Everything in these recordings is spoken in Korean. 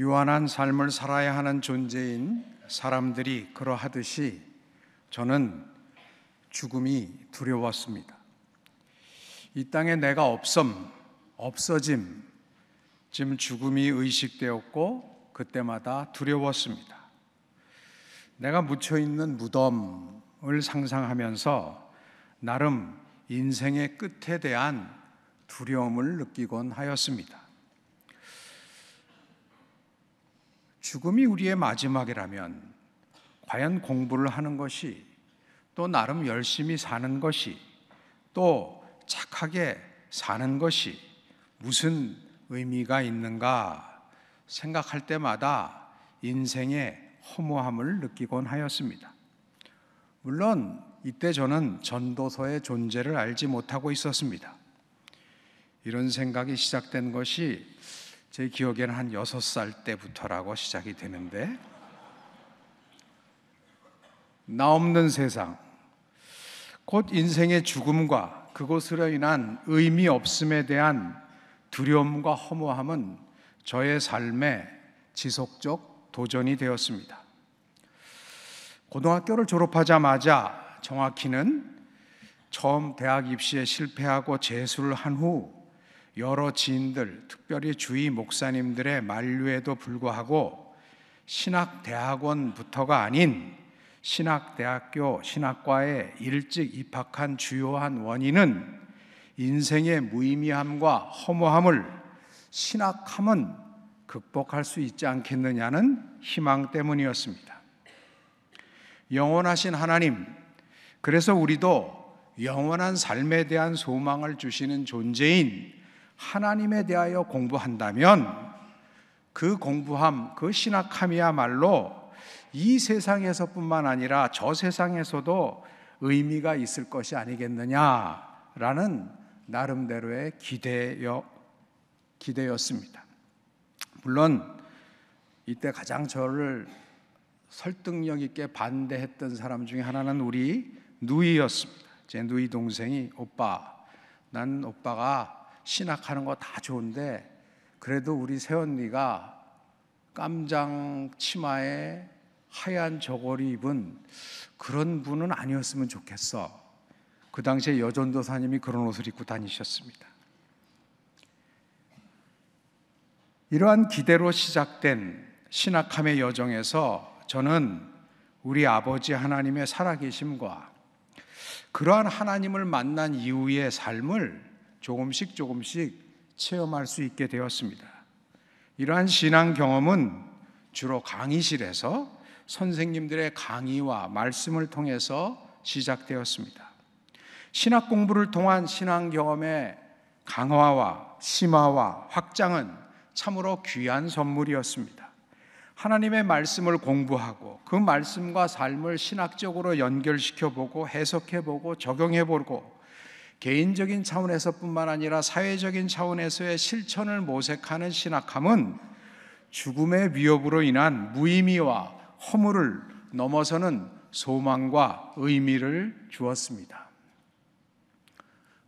유한한 삶을 살아야 하는 존재인 사람들이 그러하듯이 저는 죽음이 두려웠습니다. 이 땅에 내가 없음, 없어짐, 지금 죽음이 의식되었고 그때마다 두려웠습니다. 내가 묻혀 있는 무덤을 상상하면서 나름 인생의 끝에 대한 두려움을 느끼곤 하였습니다. 죽음이 우리의 마지막이라면 과연 공부를 하는 것이 또 나름 열심히 사는 것이 또 착하게 사는 것이 무슨 의미가 있는가 생각할 때마다 인생의 허무함을 느끼곤 하였습니다. 물론 이때 저는 전도서의 존재를 알지 못하고 있었습니다. 이런 생각이 시작된 것이 제 기억에는 한 여섯 살 때부터라고 시작이 되는데, 나 없는 세상, 곧 인생의 죽음과 그것으로 인한 의미 없음에 대한 두려움과 허무함은 저의 삶의 지속적 도전이 되었습니다. 고등학교를 졸업하자마자 정확히는 처음 대학 입시에 실패하고 재수를 한 후 여러 지인들, 특별히 주위 목사님들의 만류에도 불구하고 신학대학원부터가 아닌 신학대학교 신학과에 일찍 입학한 주요한 원인은 인생의 무의미함과 허무함을 신학함은 극복할 수 있지 않겠느냐는 희망 때문이었습니다. 영원하신 하나님, 그래서 우리도 영원한 삶에 대한 소망을 주시는 존재인 하나님에 대하여 공부한다면 그 공부함, 그 신학함이야말로 이 세상에서뿐만 아니라 저 세상에서도 의미가 있을 것이 아니겠느냐라는 나름대로의 기대여, 기대였습니다. 물론 이때 가장 저를 설득력 있게 반대했던 사람 중에 하나는 우리 누이였습니다. 제 누이 동생이 오빠, 난 오빠가 신학하는 거 다 좋은데 그래도 우리 새언니가 깜장 치마에 하얀 저고리 입은 그런 분은 아니었으면 좋겠어. 그 당시에 여전도사님이 그런 옷을 입고 다니셨습니다. 이러한 기대로 시작된 신학함의 여정에서 저는 우리 아버지 하나님의 살아계심과 그러한 하나님을 만난 이후의 삶을 조금씩 조금씩 체험할 수 있게 되었습니다. 이러한 신앙 경험은 주로 강의실에서 선생님들의 강의와 말씀을 통해서 시작되었습니다. 신학 공부를 통한 신앙 경험의 강화와 심화와 확장은 참으로 귀한 선물이었습니다. 하나님의 말씀을 공부하고 그 말씀과 삶을 신학적으로 연결시켜 보고 해석해 보고 적용해 보고 개인적인 차원에서뿐만 아니라 사회적인 차원에서의 실천을 모색하는 신학함은 죽음의 위협으로 인한 무의미와 허물을 넘어서는 소망과 의미를 주었습니다.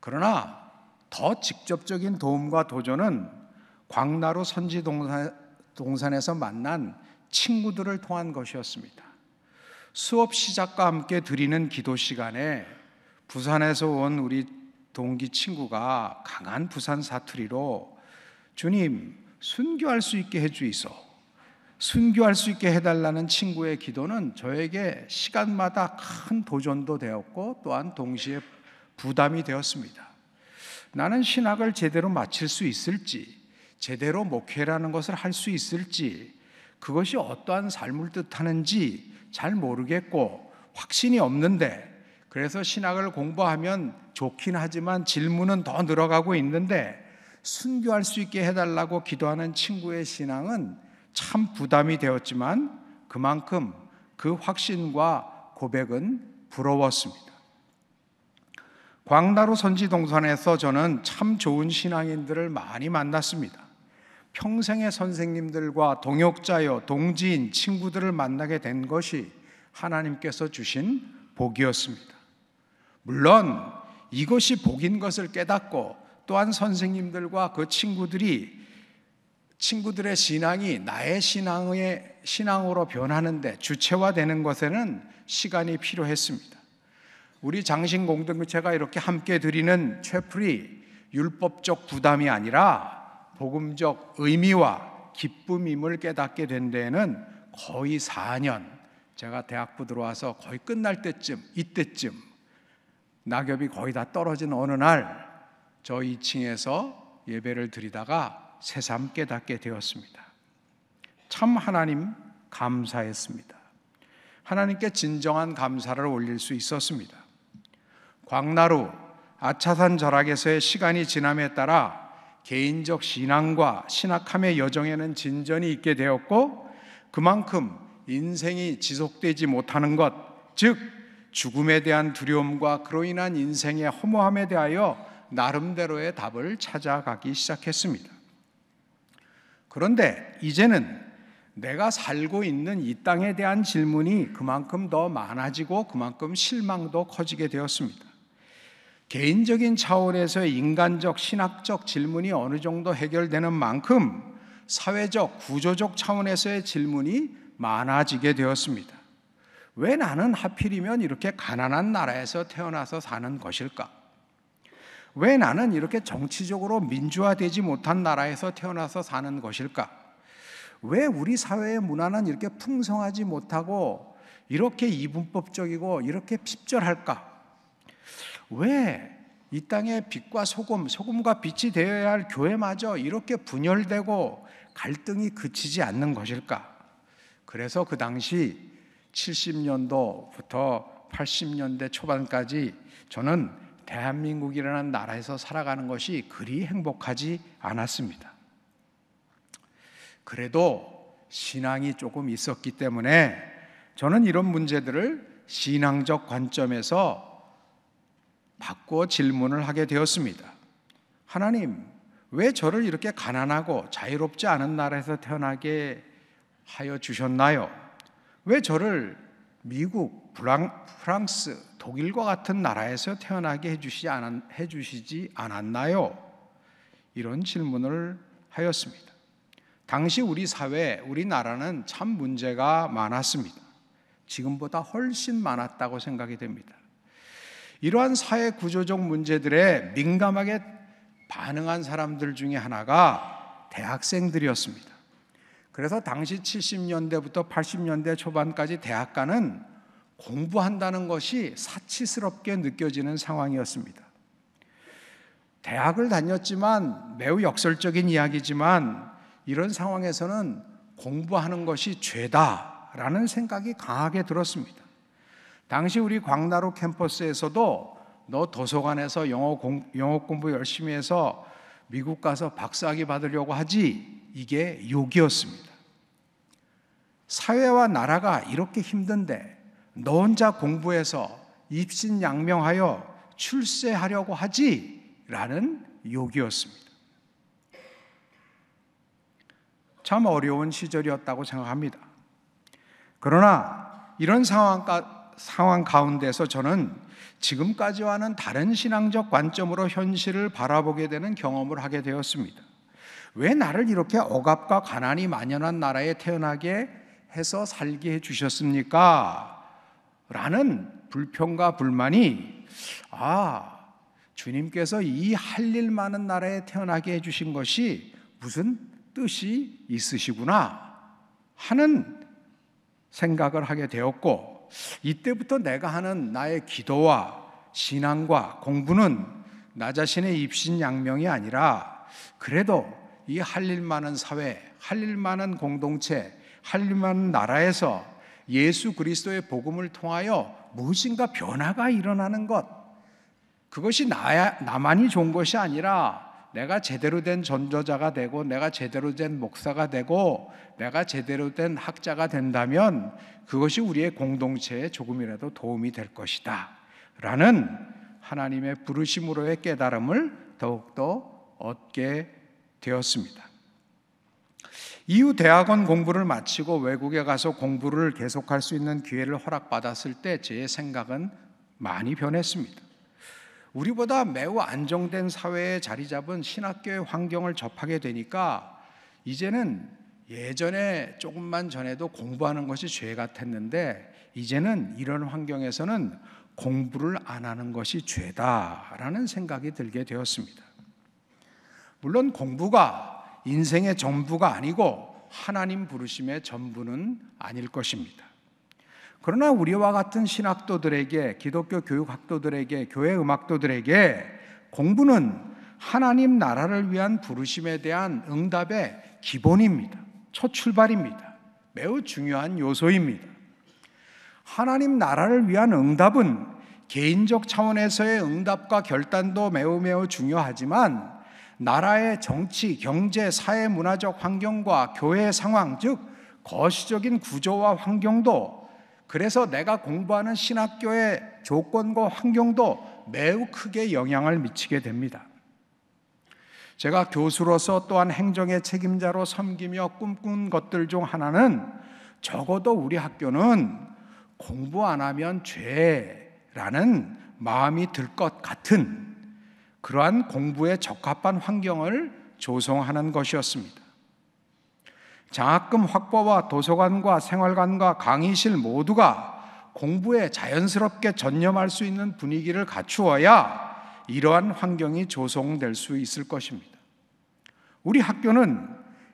그러나 더 직접적인 도움과 도전은 광나루 선지 동산에서 만난 친구들을 통한 것이었습니다. 수업 시작과 함께 드리는 기도 시간에 부산에서 온 우리 동기 친구가 강한 부산 사투리로 주님 순교할 수 있게 해주이소. 순교할 수 있게 해달라는 친구의 기도는 저에게 시간마다 큰 도전도 되었고 또한 동시에 부담이 되었습니다. 나는 신학을 제대로 마칠 수 있을지, 제대로 목회라는 것을 할 수 있을지, 그것이 어떠한 삶을 뜻하는지 잘 모르겠고 확신이 없는데 그래서 신학을 공부하면 좋긴 하지만 질문은 더 늘어가고 있는데 순교할 수 있게 해달라고 기도하는 친구의 신앙은 참 부담이 되었지만 그만큼 그 확신과 고백은 부러웠습니다. 광나루 선지 동산에서 저는 참 좋은 신앙인들을 많이 만났습니다. 평생의 선생님들과 동역자여 동지인 친구들을 만나게 된 것이 하나님께서 주신 복이었습니다. 물론 이것이 복인 것을 깨닫고 또한 선생님들과 그 친구들이 친구들의 신앙이 나의 신앙의 신앙으로 변하는데 주체화되는 것에는 시간이 필요했습니다. 우리 장신 공동체가 이렇게 함께 드리는 채플이 율법적 부담이 아니라 복음적 의미와 기쁨임을 깨닫게 된 데에는 거의 4년 제가 대학부 들어와서 거의 끝날 때쯤 이때쯤 낙엽이 거의 다 떨어진 어느 날 저 2층에서 예배를 드리다가 새삼 깨닫게 되었습니다. 참 하나님 감사했습니다. 하나님께 진정한 감사를 올릴 수 있었습니다. 광나루 아차산 절학에서의 시간이 지남에 따라 개인적 신앙과 신학함의 여정에는 진전이 있게 되었고 그만큼 인생이 지속되지 못하는 것, 즉 죽음에 대한 두려움과 그로 인한 인생의 허무함에 대하여 나름대로의 답을 찾아가기 시작했습니다. 그런데 이제는 내가 살고 있는 이 땅에 대한 질문이 그만큼 더 많아지고 그만큼 실망도 커지게 되었습니다. 개인적인 차원에서의 인간적, 신학적 질문이 어느 정도 해결되는 만큼 사회적, 구조적 차원에서의 질문이 많아지게 되었습니다. 왜 나는 하필이면 이렇게 가난한 나라에서 태어나서 사는 것일까? 왜 나는 이렇게 정치적으로 민주화되지 못한 나라에서 태어나서 사는 것일까? 왜 우리 사회의 문화는 이렇게 풍성하지 못하고 이렇게 이분법적이고 이렇게 핍절할까? 왜 이 땅에 빛과 소금, 소금과 빛이 되어야 할 교회마저 이렇게 분열되고 갈등이 그치지 않는 것일까? 그래서 그 당시 70년도부터 80년대 초반까지 저는 대한민국이라는 나라에서 살아가는 것이 그리 행복하지 않았습니다. 그래도 신앙이 조금 있었기 때문에 저는 이런 문제들을 신앙적 관점에서 바꿔 질문을 하게 되었습니다. 하나님, 왜 저를 이렇게 가난하고 자유롭지 않은 나라에서 태어나게 하여 주셨나요? 왜 저를 미국, 프랑스, 독일과 같은 나라에서 태어나게 해주시지, 않았, 해주시지 않았나요? 이런 질문을 하였습니다. 당시 우리 사회, 우리나라는 참 문제가 많았습니다. 지금보다 훨씬 많았다고 생각이 됩니다. 이러한 사회 구조적 문제들에 민감하게 반응한 사람들 중에 하나가 대학생들이었습니다. 그래서 당시 70년대부터 80년대 초반까지 대학가는 공부한다는 것이 사치스럽게 느껴지는 상황이었습니다. 대학을 다녔지만 매우 역설적인 이야기지만 이런 상황에서는 공부하는 것이 죄다라는 생각이 강하게 들었습니다. 당시 우리 광나루 캠퍼스에서도 너 도서관에서 영어, 공, 영어 공부 열심히 해서 미국 가서 박사학위 받으려고 하지 이게 욕이었습니다. 사회와 나라가 이렇게 힘든데 너 혼자 공부해서 입신양명하여 출세하려고 하지 라는 욕이었습니다. 참 어려운 시절이었다고 생각합니다. 그러나 이런 상황 상황 가운데서 저는 지금까지와는 다른 신앙적 관점으로 현실을 바라보게 되는 경험을 하게 되었습니다. 왜 나를 이렇게 억압과 가난이 만연한 나라에 태어나게 해서 살게 해 주셨습니까? 라는 불평과 불만이 아, 주님께서 이 할 일 많은 나라에 태어나게 해 주신 것이 무슨 뜻이 있으시구나 하는 생각을 하게 되었고 이때부터 내가 하는 나의 기도와 신앙과 공부는 나 자신의 입신양명이 아니라 그래도 이 할 일 많은 사회, 할 일 많은 공동체, 할 일 많은 나라에서 예수 그리스도의 복음을 통하여 무엇인가 변화가 일어나는 것. 그것이 나야, 나만이 좋은 것이 아니라 내가 제대로 된 전도자가 되고 내가 제대로 된 목사가 되고 내가 제대로 된 학자가 된다면 그것이 우리의 공동체에 조금이라도 도움이 될 것이다. 라는 하나님의 부르심으로의 깨달음을 더욱더 얻게 되었습니다. 이후 대학원 공부를 마치고 외국에 가서 공부를 계속할 수 있는 기회를 허락받았을 때 제 생각은 많이 변했습니다. 우리보다 매우 안정된 사회에 자리 잡은 신학교의 환경을 접하게 되니까 이제는 예전에 조금만 전에도 공부하는 것이 죄 같았는데 이제는 이런 환경에서는 공부를 안 하는 것이 죄다라는 생각이 들게 되었습니다. 물론 공부가 인생의 전부가 아니고 하나님 부르심의 전부는 아닐 것입니다. 그러나 우리와 같은 신학도들에게 기독교 교육학도들에게 교회 음악도들에게 공부는 하나님 나라를 위한 부르심에 대한 응답의 기본입니다. 첫 출발입니다. 매우 중요한 요소입니다. 하나님 나라를 위한 응답은 개인적 차원에서의 응답과 결단도 매우 매우 중요하지만 나라의 정치, 경제, 사회, 문화적 환경과 교회 상황, 즉 거시적인 구조와 환경도 그래서 내가 공부하는 신학교의 조건과 환경도 매우 크게 영향을 미치게 됩니다. 제가 교수로서 또한 행정의 책임자로 섬기며 꿈꾼 것들 중 하나는 적어도 우리 학교는 공부 안 하면 죄라는 마음이 들 것 같은 그러한 공부에 적합한 환경을 조성하는 것이었습니다. 장학금 확보와 도서관과 생활관과 강의실 모두가 공부에 자연스럽게 전념할 수 있는 분위기를 갖추어야 이러한 환경이 조성될 수 있을 것입니다. 우리 학교는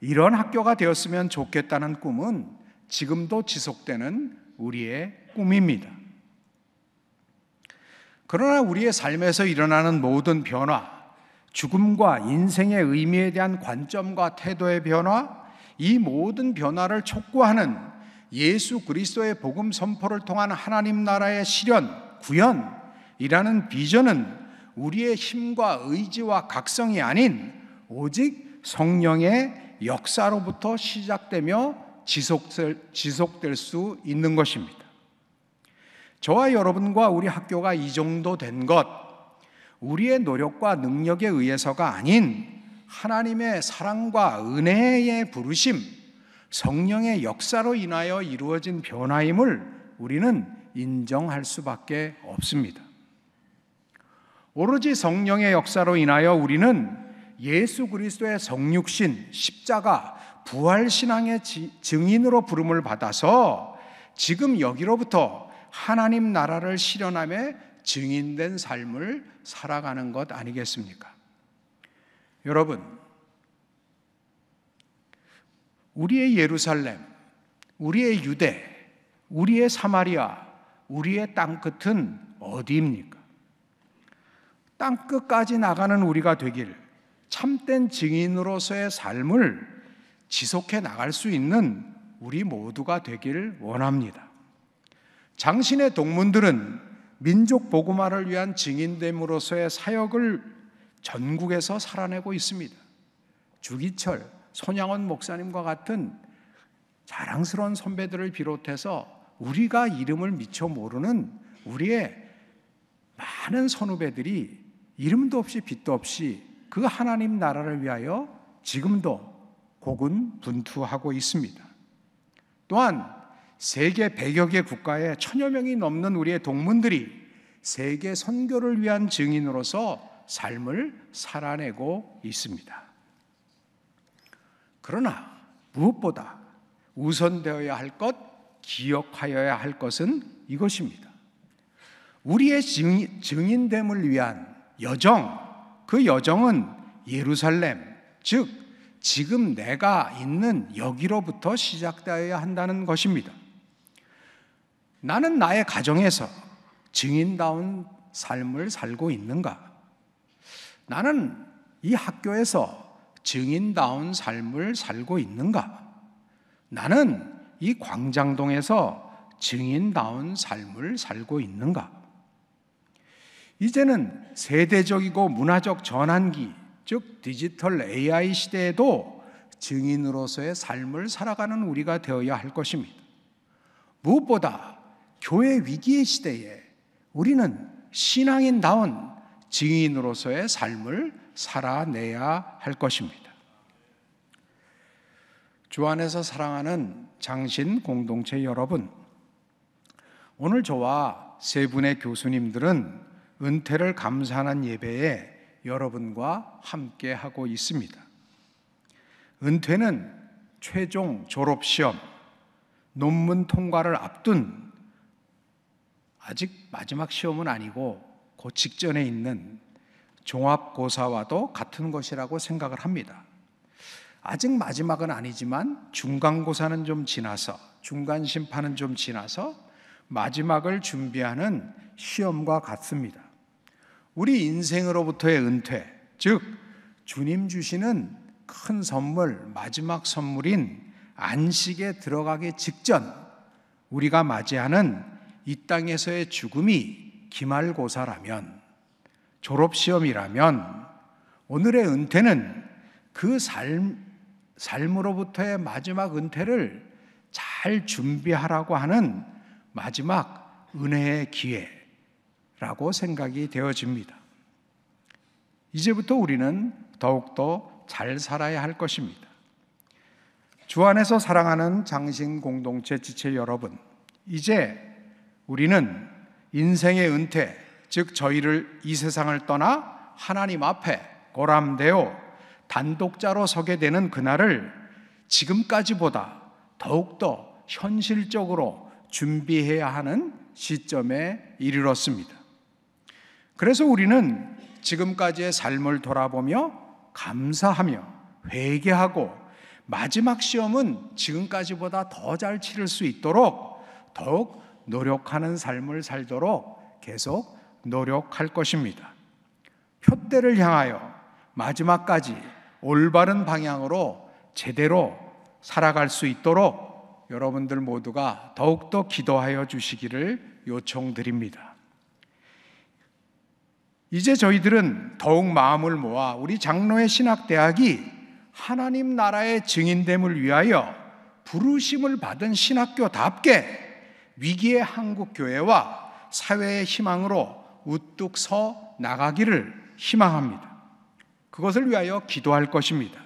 이런 학교가 되었으면 좋겠다는 꿈은 지금도 지속되는 우리의 꿈입니다. 그러나 우리의 삶에서 일어나는 모든 변화, 죽음과 인생의 의미에 대한 관점과 태도의 변화, 이 모든 변화를 촉구하는 예수 그리스도의 복음 선포를 통한 하나님 나라의 실현, 구현이라는 비전은 우리의 힘과 의지와 각성이 아닌 오직 성령의 역사로부터 시작되며 지속될, 지속될 수 있는 것입니다. 저와 여러분과 우리 학교가 이 정도 된 것, 우리의 노력과 능력에 의해서가 아닌 하나님의 사랑과 은혜의 부르심, 성령의 역사로 인하여 이루어진 변화임을 우리는 인정할 수밖에 없습니다. 오로지 성령의 역사로 인하여 우리는 예수 그리스도의 성육신, 십자가, 부활 신앙의 증인으로 부름을 받아서 지금 여기로부터 하나님 나라를 실현함에 증인된 삶을 살아가는 것 아니겠습니까? 여러분, 우리의 예루살렘, 우리의 유대, 우리의 사마리아, 우리의 땅 끝은 어디입니까? 땅 끝까지 나가는 우리가 되길 참된 증인으로서의 삶을 지속해 나갈 수 있는 우리 모두가 되길 원합니다. 장신의 동문들은 민족 복음화를 위한 증인됨으로서의 사역을 전국에서 살아내고 있습니다. 주기철, 손양원 목사님과 같은 자랑스러운 선배들을 비롯해서 우리가 이름을 미처 모르는 우리의 많은 선후배들이 이름도 없이 빛도 없이 그 하나님 나라를 위하여 지금도 고군 분투하고 있습니다. 또한 세계 100여 개 국가에 천여 명이 넘는 우리의 동문들이 세계 선교를 위한 증인으로서 삶을 살아내고 있습니다. 그러나 무엇보다 우선되어야 할 것, 기억하여야 할 것은 이것입니다. 우리의 증인됨을 위한 여정, 그 여정은 예루살렘, 즉, 지금 내가 있는 여기로부터 시작되어야 한다는 것입니다. 나는 나의 가정에서 증인다운 삶을 살고 있는가? 나는 이 학교에서 증인다운 삶을 살고 있는가? 나는 이 광장동에서 증인다운 삶을 살고 있는가? 이제는 세대적이고 문화적 전환기, 즉 디지털 AI 시대에도 증인으로서의 삶을 살아가는 우리가 되어야 할 것입니다. 무엇보다 교회 위기의 시대에 우리는 신앙인 다운 증인으로서의 삶을 살아내야 할 것입니다. 주 안에서 사랑하는 장신 공동체 여러분, 오늘 저와 세 분의 교수님들은 은퇴를 감사하는 예배에 여러분과 함께 하고 있습니다. 은퇴는 최종 졸업 시험, 논문 통과를 앞둔 아직 마지막 시험은 아니고 그 직전에 있는 종합고사와도 같은 것이라고 생각을 합니다. 아직 마지막은 아니지만 중간고사는 좀 지나서 중간 심판은 좀 지나서 마지막을 준비하는 시험과 같습니다. 우리 인생으로부터의 은퇴, 즉 주님 주시는 큰 선물, 마지막 선물인 안식에 들어가기 직전 우리가 맞이하는 이 땅에서의 죽음이 기말고사라면 졸업시험이라면 오늘의 은퇴는 그 삶, 삶으로부터의 마지막 은퇴를 잘 준비하라고 하는 마지막 은혜의 기회라고 생각이 되어집니다. 이제부터 우리는 더욱더 잘 살아야 할 것입니다. 주 안에서 사랑하는 장신 공동체 지체 여러분, 이제 우리는 인생의 은퇴, 즉 저희를 이 세상을 떠나 하나님 앞에 고람되어 단독자로 서게 되는 그날을 지금까지보다 더욱더 현실적으로 준비해야 하는 시점에 이르렀습니다. 그래서 우리는 지금까지의 삶을 돌아보며 감사하며 회개하고 마지막 시험은 지금까지보다 더 잘 치를 수 있도록 더욱 노력하는 삶을 살도록 계속 노력할 것입니다. 표대를 향하여 마지막까지 올바른 방향으로 제대로 살아갈 수 있도록 여러분들 모두가 더욱더 기도하여 주시기를 요청드립니다. 이제 저희들은 더욱 마음을 모아 우리 장로의 신학대학이 하나님 나라의 증인됨을 위하여 부르심을 받은 신학교답게 위기의 한국 교회와 사회의 희망으로 우뚝 서 나가기를 희망합니다. 그것을 위하여 기도할 것입니다.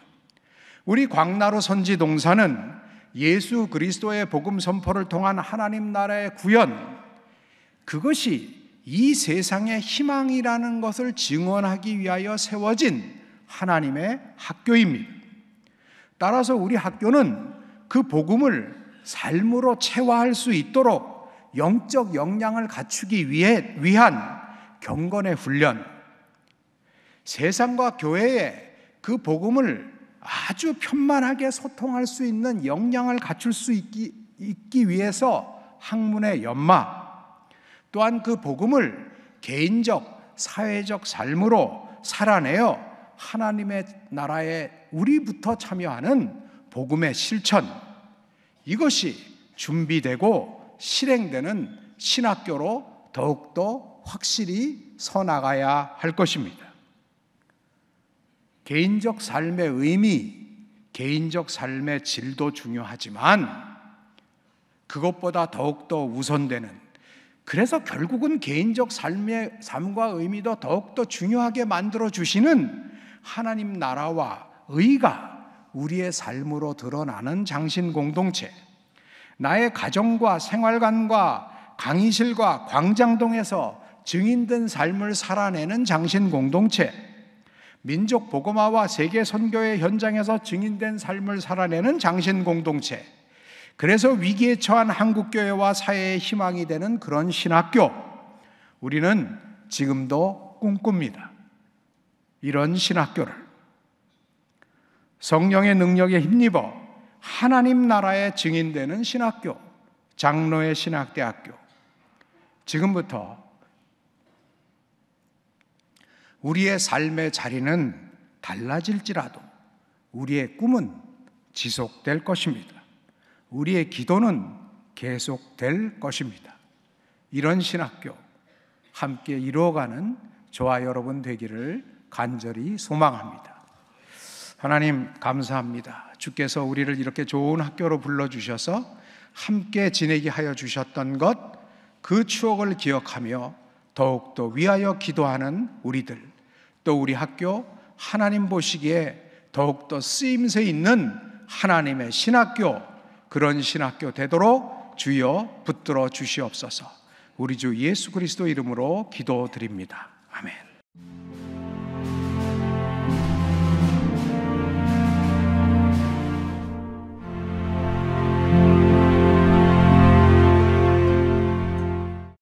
우리 광나루 선지 동사는 예수 그리스도의 복음 선포를 통한 하나님 나라의 구현, 그것이 이 세상의 희망이라는 것을 증언하기 위하여 세워진 하나님의 학교입니다. 따라서 우리 학교는 그 복음을 삶으로 체화할 수 있도록 영적 역량을 갖추기 위해 위한 경건의 훈련, 세상과 교회에 그 복음을 아주 편만하게 소통할 수 있는 역량을 갖출 수 있기, 있기 위해서 학문의 연마, 또한 그 복음을 개인적, 사회적 삶으로 살아내어 하나님의 나라에 우리부터 참여하는 복음의 실천, 이것이 준비되고 실행되는 신학교로 더욱더 확실히 서나가야 할 것입니다. 개인적 삶의 의미, 개인적 삶의 질도 중요하지만 그것보다 더욱더 우선되는 그래서 결국은 개인적 삶의 삶과 의미도 더욱더 중요하게 만들어 주시는 하나님 나라와 의가 우리의 삶으로 드러나는 장신 공동체, 나의 가정과 생활관과 강의실과 광장동에서 증인된 삶을 살아내는 장신 공동체, 민족 복음화와 세계 선교의 현장에서 증인된 삶을 살아내는 장신 공동체. 그래서 위기에 처한 한국 교회와 사회의 희망이 되는 그런 신학교 우리는 지금도 꿈꿉니다. 이런 신학교를 성령의 능력에 힘입어 하나님 나라의 증인되는 신학교, 장로의 신학대학교. 지금부터 우리의 삶의 자리는 달라질지라도 우리의 꿈은 지속될 것입니다. 우리의 기도는 계속될 것입니다. 이런 신학교 함께 이루어가는 저와 여러분 되기를 간절히 소망합니다. 하나님 감사합니다. 주께서 우리를 이렇게 좋은 학교로 불러주셔서 함께 지내게 하여 주셨던 것, 그 추억을 기억하며 더욱더 위하여 기도하는 우리들, 또 우리 학교 하나님 보시기에 더욱더 쓰임새 있는 하나님의 신학교 그런 신학교 되도록 주여 붙들어 주시옵소서. 우리 주 예수 그리스도 이름으로 기도드립니다. 아멘.